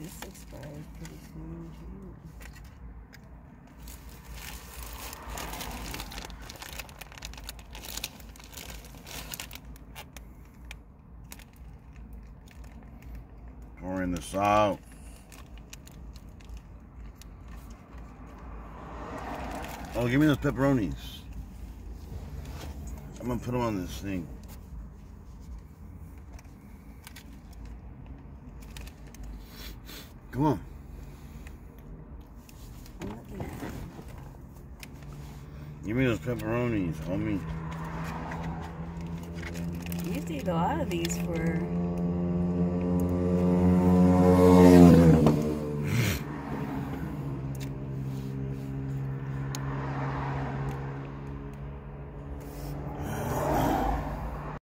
This expires pretty soon, too. Pouring this out. Oh, give me those pepperonis. I'm gonna put them on this thing. Come on. Give me those pepperonis, homie. You eat a lot of these for